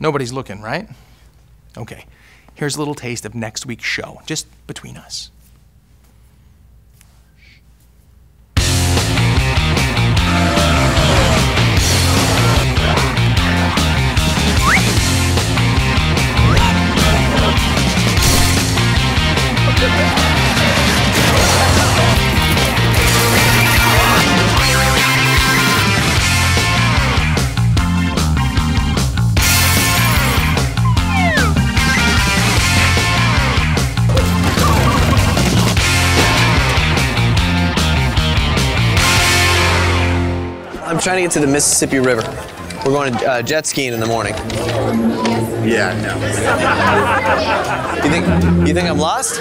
Nobody's looking, right? Okay. Here's a little taste of next week's show, just between us. I'm trying to get to the Mississippi River. We're going uh, jet skiing in the morning. Yeah, no. You think you think I'm lost?